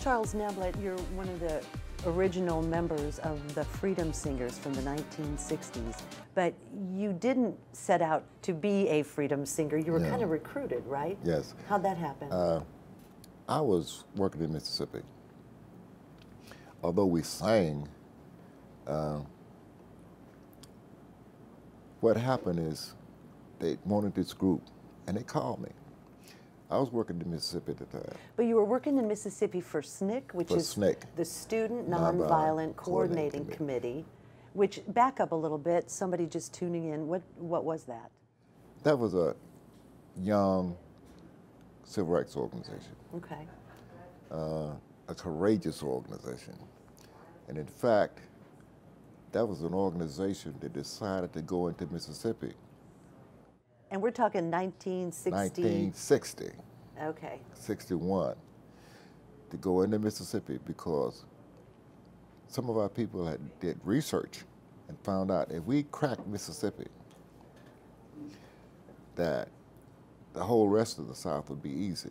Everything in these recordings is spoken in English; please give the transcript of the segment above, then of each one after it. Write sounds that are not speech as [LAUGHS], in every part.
Charles Neblett, you're one of the original members of the Freedom Singers from the 1960s, but you didn't set out to be a freedom singer. You were No. kind of recruited, right? Yes. How'd that happen? Uh, I was working in Mississippi. Although we sang, uh, what happened is they wanted this group, and they called me. I was working in Mississippi at the time. but you were working in Mississippi for SNCC, which For is SNCC, the Student Nonviolent Nonviolent Coordinating Coordinating Committee. Which back up a little bit. Somebody just tuning in. What what was that? That was a young civil rights organization, Okay. uh, a courageous organization. And in fact, that was an organization that decided to go into Mississippi And we're talking 1960. 1960. Okay. 61 to go into Mississippi because some of our people had did research and found out if we cracked Mississippi, that the whole rest of the South would be easy.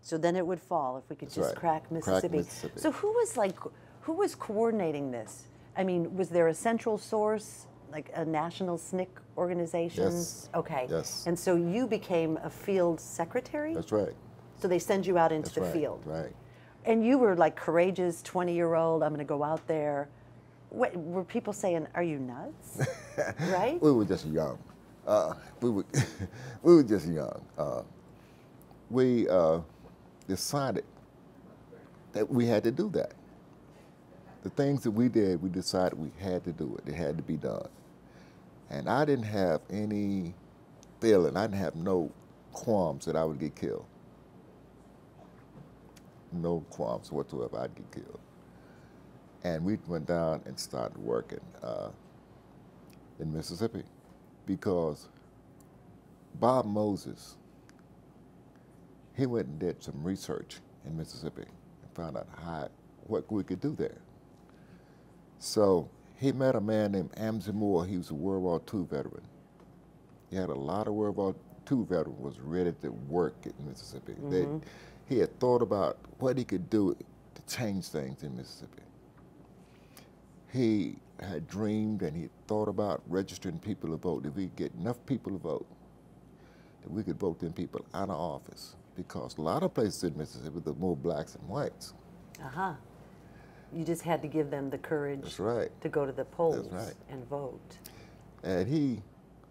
So then it would fall if we could That's just right. crack Crack Mississippi. Mississippi. So who was like, who was coordinating this? I mean, was there a central source, like a national SNCC organization? Yes. Okay. Yes. And so you became a field secretary? That's right. so they send you out into That's the right. field. Right. And you were like courageous 20 year old, I'm going to go out there. What, were people saying, are you nuts? [LAUGHS] right? We were just young. Uh, we were [LAUGHS] we were just young. Uh, we uh, decided that we had to do that. The things that we did, we decided we had to do it. It had to be done. And I didn't have any feeling. I didn't have no qualms that I would get killed. No qualms whatsoever. I'd get killed. And we went down and started working uh, in Mississippi because Bob Moses, he went and did some research in Mississippi and found out how, what we could do there. So he met a man named Amzie Moore. He was a World War II veteran. He had a lot of World War II veterans was ready to work in Mississippi. They, he had thought about what he could do to change things in Mississippi. He had dreamed and he thought about registering people to vote. If we could get enough people to vote, that we could vote them people out of office. Because a lot of places in Mississippi, there are more blacks than whites. Uh huh. You just had to give them the courage That's right. to go to the polls right. and vote. And he,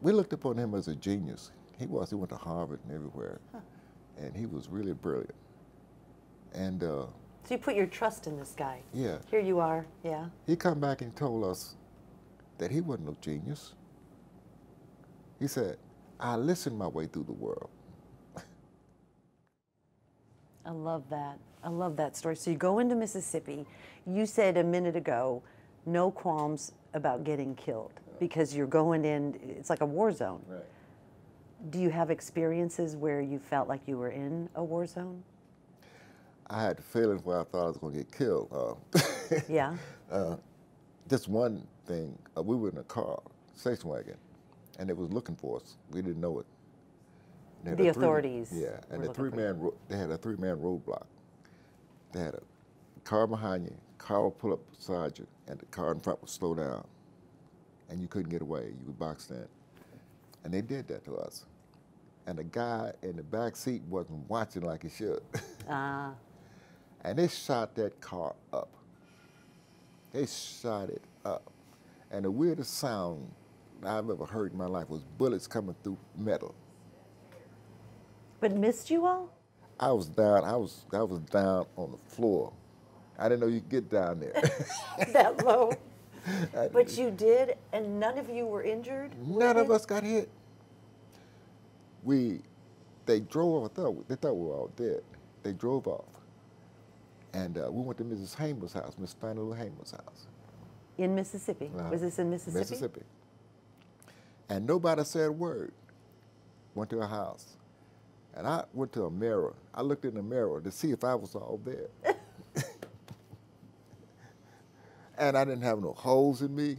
we looked upon him as a genius. He was. He went to Harvard and everywhere, and he was really brilliant. And uh, So you put your trust in this guy. yeah, Here you are, yeah. he come back and told us that he wasn't no genius. He said, "I listened my way through the world." I love that. I love that story. So you go into Mississippi. You said a minute ago, no qualms about getting killed because you're going in, it's like a war zone. Right. Do you have experiences where you felt like you were in a war zone? I had the feeling where I thought I was going to get killed. Uh, [LAUGHS] Yeah. uh, just one thing, uh, we were in a car, station wagon, and it was looking for us. We didn't know it. The three- authorities yeah, and the three man, ro- they had a three man roadblock. They had a car behind you, car would pull up beside you, and the car in front would slow down, and you couldn't get away. You were boxed in, and they did that to us. And the guy in the back seat wasn't watching like he should. Ah, [LAUGHS] and they shot that car up. They shot it up. And the weirdest sound I've ever heard in my life was bullets coming through metal. But missed you all? I was down, I was I was down on the floor. I didn't know you could get down there. [LAUGHS] that low. [LAUGHS] But you did, and none of you were injured? None of us got hit. We they drove off, I thought they thought we were all dead. They drove off. And uh, we went to Mrs. Hamer's house, Miss Fannie Lou Hamer's house. In Mississippi. Uh, Was this in Mississippi? Mississippi. And nobody said a word. Went to her house. And I went to a mirror. I looked in the mirror to see if I was all there. [LAUGHS] and I didn't have no holes in me,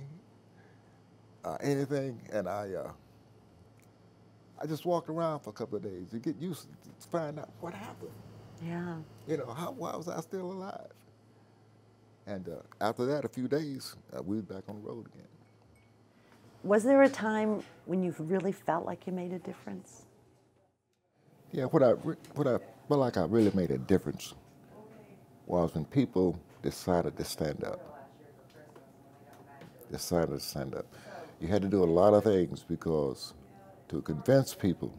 uh, anything. And I, uh, I just walked around for a couple of days to get used to, to find out what happened. Yeah. You know, how, why was I still alive? And uh, after that, a few days, uh, we was back on the road again. Was there a time when you really felt like you made a difference? Yeah, what I what I felt like I really made a difference was when people decided to stand up. Decided to stand up. You had to do a lot of things because to convince people,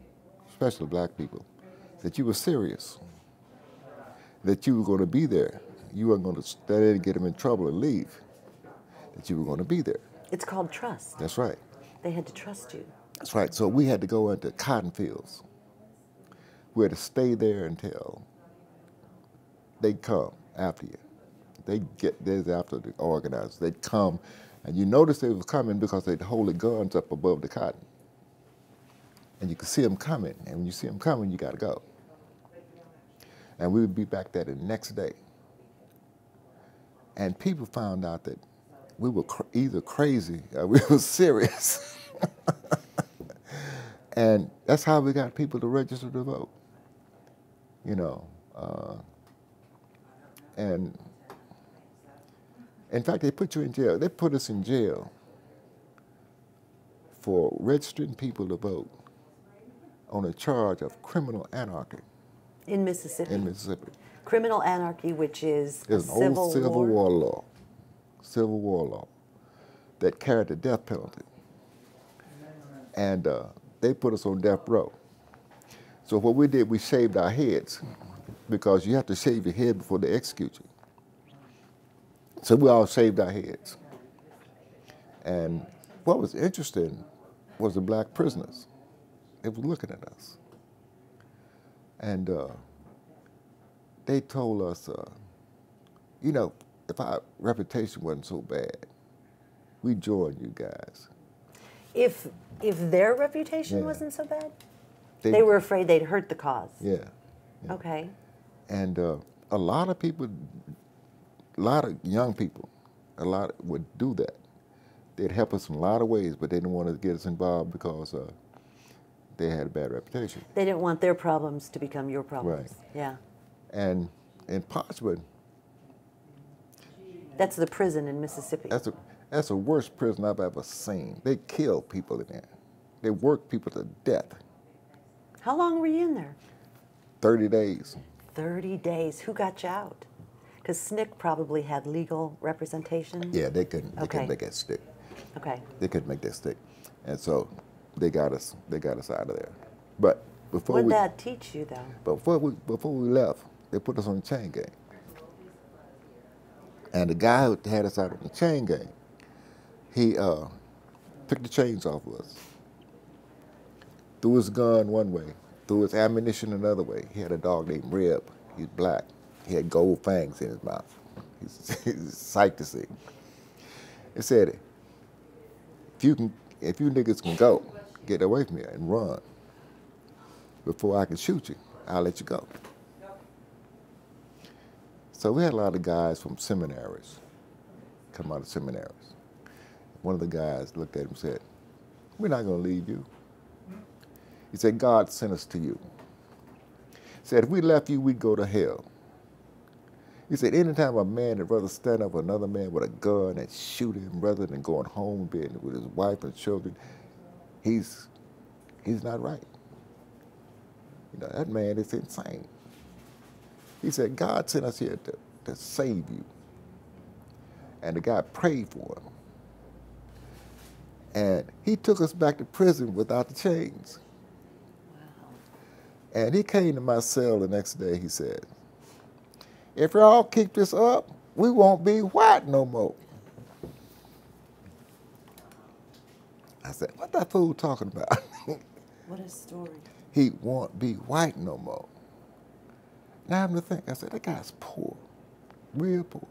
especially black people, that you were serious, that you were going to be there. You weren't going to stay and get them in trouble and leave. That you were going to be there. It's called trust. That's right. They had to trust you. That's right. So we had to go into cotton fields. We had to stay there until they come after you. They get there after the organizers. They'd come, and you notice they was coming because they'd hold the guns up above the cotton. And you could see them coming, and when you see them coming, you got to go. And we would be back there the next day. And people found out that we were cr- either crazy or [LAUGHS] we were serious. [LAUGHS] and that's how we got people to register to vote. You know, uh, and in fact, they put you in jail. They put us in jail for registering people to vote on a charge of criminal anarchy In Mississippi. in Mississippi. Criminal anarchy, which is It's an civil old Civil war. War law, Civil War law, that carried the death penalty. And uh, they put us on death row. So what we did, we shaved our heads because you have to shave your head before they execute you. So we all shaved our heads. And what was interesting was the black prisoners. They were looking at us. And uh, they told us, uh, you know, if our reputation wasn't so bad, we'd join you guys. If if their reputation Yeah. wasn't so bad, they, were afraid they'd hurt the cause. Yeah. yeah. Okay. And uh, a lot of people, a lot of young people, a lot would do that. They'd help us in a lot of ways, but they didn't want to get us involved because uh, they had a bad reputation. They didn't want their problems to become your problems. Right. Yeah. And in Pottswood, That's the prison in Mississippi. that's a that's the worst prison I've ever seen. They kill people in there. They work people to death. How long were you in there? Thirty days. 30 days. Who got you out? Because SNCC probably had legal representation. Yeah, they couldn't. They Okay. couldn't make that stick. Okay. They couldn't make that stick, and so they got us. They got us out of there. But before What did that teach you, though? But before we before we left, they put us on the chain gang. And the guy who had us out on the chain gang, he uh, took the chains off of us, threw his gun one way, threw his ammunition another way. He had a dog named Reb. He's black. He had gold fangs in his mouth. He's, [LAUGHS] he's sight to see. He said, if you can, if you niggas can go, get away from here and run before I can shoot you, I'll let you go. So we had a lot of guys from seminaries come out of seminaries. One of the guys looked at him and said, We're not going to leave you. He said, God sent us to you. He said, If we left you, we'd go to hell. He said, Anytime a man would rather stand up with another man with a gun and shoot him rather than going home and being with his wife and children, he's, he's not right. You know, that man is insane. He said, God sent us here to, to save you. And the guy prayed for him. And he took us back to prison without the chains. And he came to my cell the next day, he said, if y'all keep this up, we won't be white no more. I said, what that fool talking about? [LAUGHS] What a story. he won't be white no more. Now I'm to think, I said, that guy's poor, real poor.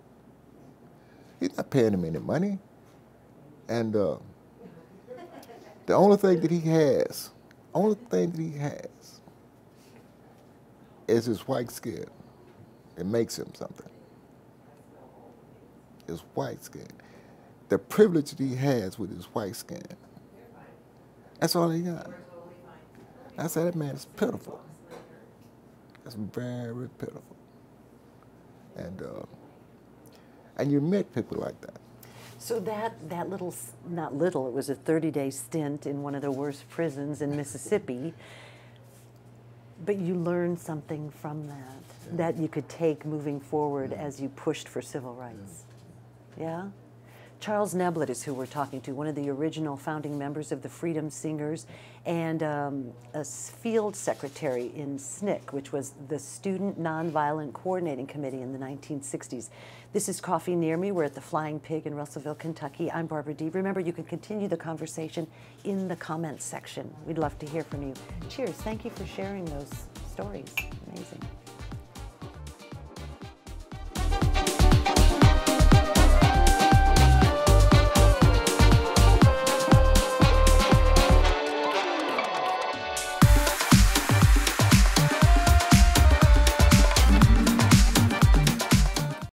He's not paying him any money. And uh, the only thing that he has, only thing that he has is his white skin. It makes him something. His white skin. The privilege that he has with his white skin. That's all he got. I said, that man is pitiful. That's very pitiful. and uh, and you met people like that. So that that little, not little, it was a 30-day stint in one of the worst prisons in Mississippi. But you learned something from that that you could take moving forward as you pushed for civil rights. Yeah? Charles Neblett is who we're talking to, one of the original founding members of the Freedom Singers and um, a field secretary in SNCC, which was the Student Nonviolent Coordinating Committee in the 1960s. This is Coffee Near Me. We're at the Flying Pig in Russellville, Kentucky. I'm Barbara Deeb. Remember, you can continue the conversation in the comments section. We'd love to hear from you. Cheers. Thank you for sharing those stories. Amazing.